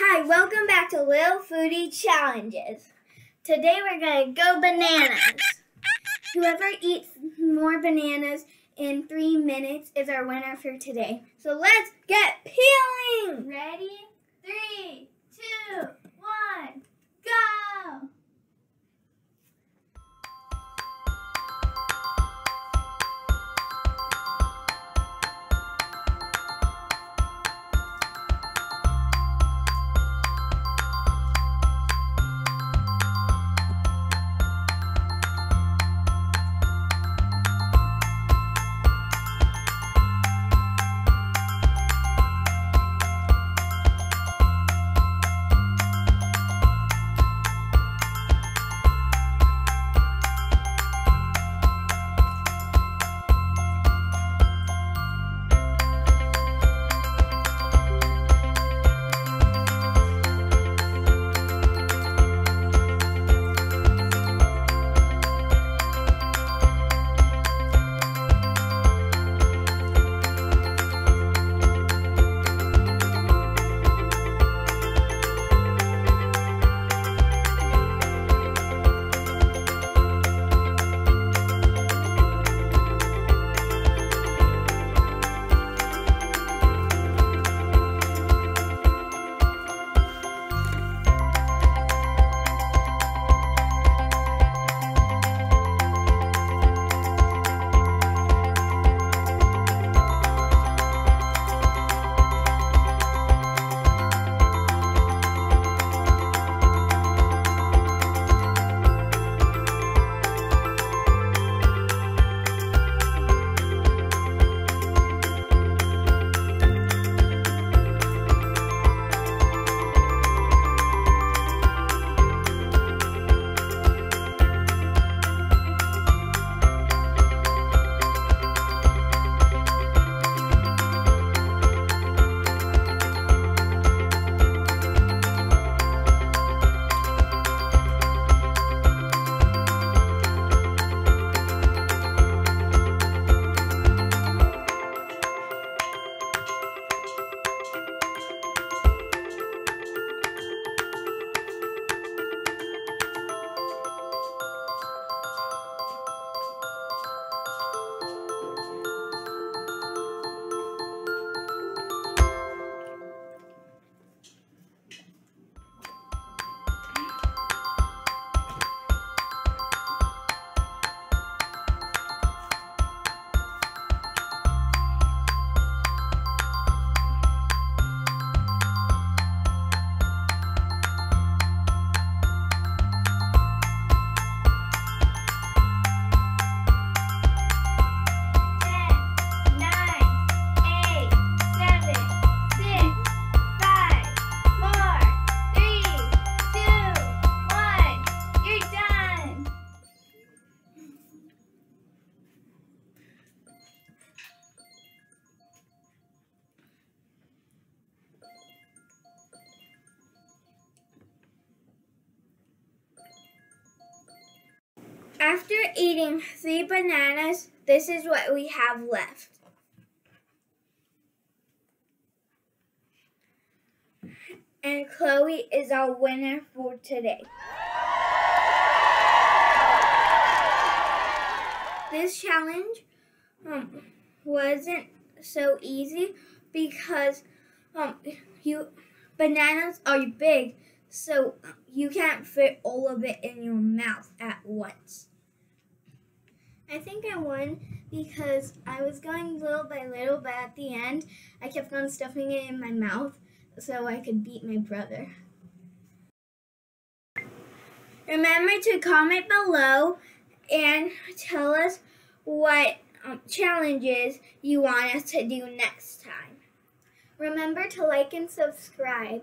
Hi, welcome back to Little Foodie Challenges. Today we're going to go bananas. Whoever eats more bananas in three minutes is our winner for today. So let's get peeling! Ready? Three, two, After eating three bananas, this is what we have left. And Chloe is our winner for today. This challenge um, wasn't so easy because um, you bananas are big, so you can't fit all of it in your mouth at once. I think I won because I was going little by little, but at the end, I kept on stuffing it in my mouth so I could beat my brother. Remember to comment below and tell us what um, challenges you want us to do next time. Remember to like and subscribe.